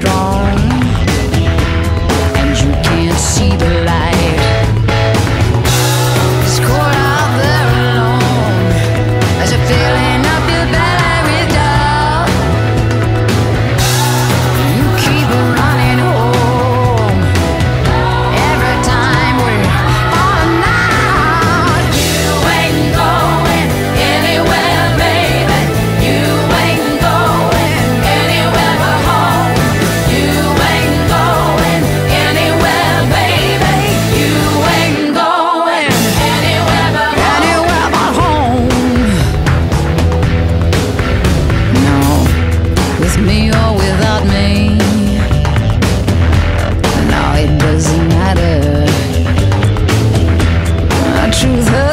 strong.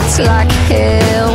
it's like hell.